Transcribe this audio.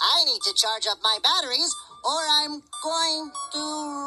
I need to charge up my batteries or I'm going to